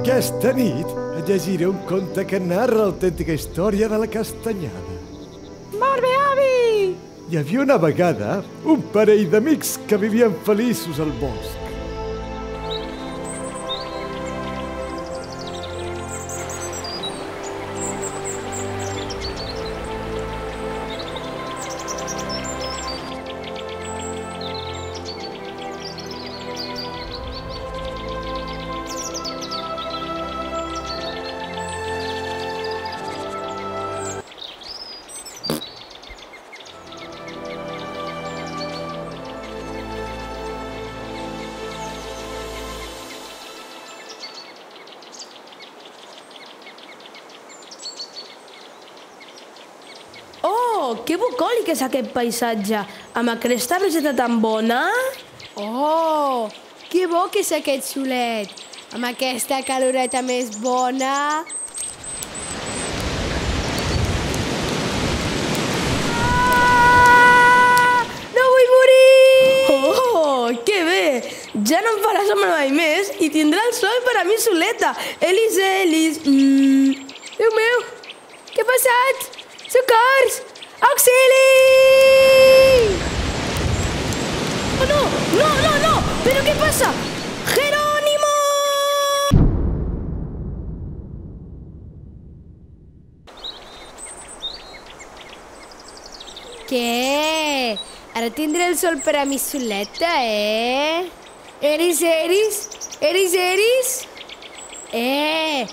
Aquesta nit et llegiré un conte que narra l'autèntica història de la castanyada. Molt bé, avi! Hi havia una vegada un parell d'amics que vivien feliços al bosc. Que bucòlic és aquest paisatge, amb aquesta briseta tan bona. Oh, que bo que és aquest solet, amb aquesta caloreta més bona. Ah! No vull morir! Oh, que bé! Ja no em faràs sombra mai més i tindrà el sol per a mi soleta. Elis, Elis... Mm. Déu meu, què ha passat? Socors! Auxili! Oh, no! No, no, no! Però què passa? Jerónimo! Què? Ara tindré el sol per a mi soleta, eh? Eris, Eris? Eris, Eris? Eh,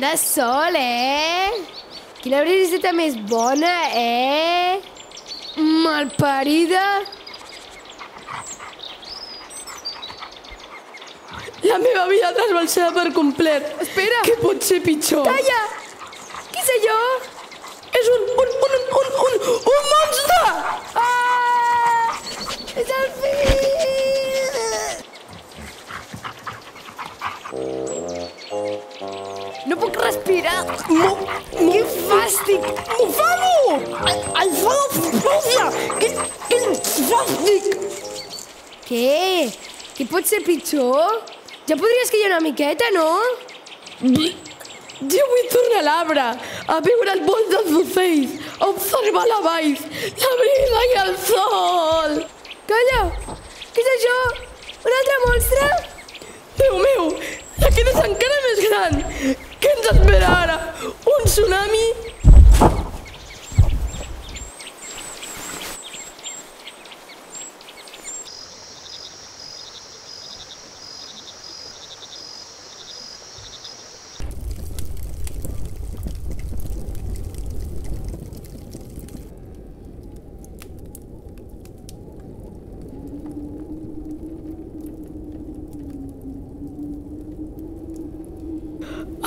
de sol, eh? Quina briseta més bona, eh? Malparida. La meva vida trasbalsada per complet. Espera. Què pot ser pitjor? Calla! Qui sé jo? És un, un, un, un, un, un, un monstre! Ah! És el fill! No puc respirar. Mo, Que fàstic! Mofado! Alfado Frosia! Que, que fàstic! Què? Què pot ser pitjor? Ja podries callar una miqueta, no? Jo vull tornar a l'arbre, a viure al vol dels ocells, a observar la valls, la brisa i el sol. Calla! Què és això? Un altre monstre? Déu meu, aquest és encara més gran. Què ens espera ara? Un tsunami?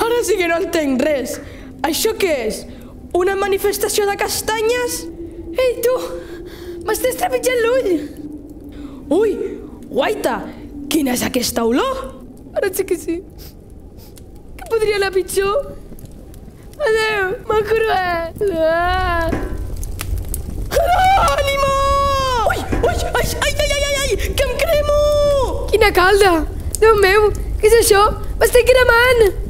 Ara sí que no entenc res. Això què és? Una manifestació de castanyes? Ei, tu! M'estàs trepitjant l'ull! Ui, guaita, quina és aquesta olor? Ara sí que sí. Que podria anar pitjor? Adéu, molt cruel! Ah! Jerónimo! Ui, ui, ai, ai, ai, ai, ai, ai, que em cremo! Quina calda! Déu meu, què és això? M'estic cremant!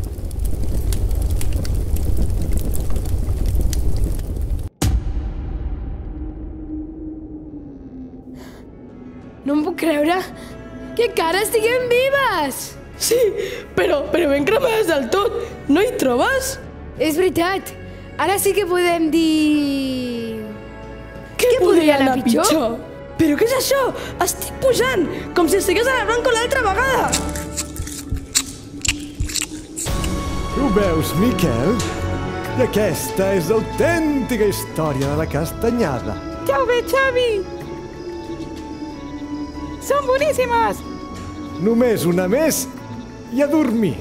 Puc creure que encara estiguem vives! Sí, però, però ben cremades del tot, no hi trobes? És veritat, ara sí que podem dir... Què, podria anar pitjor? Però què és això? Estic pujant, com si estigués a la Blanco l'altra vegada. Ho veus, Miquel? I aquesta és l'autèntica història de la castanyada. Ja ho veig, avi! Són boníssimes! Només una més i a dormir.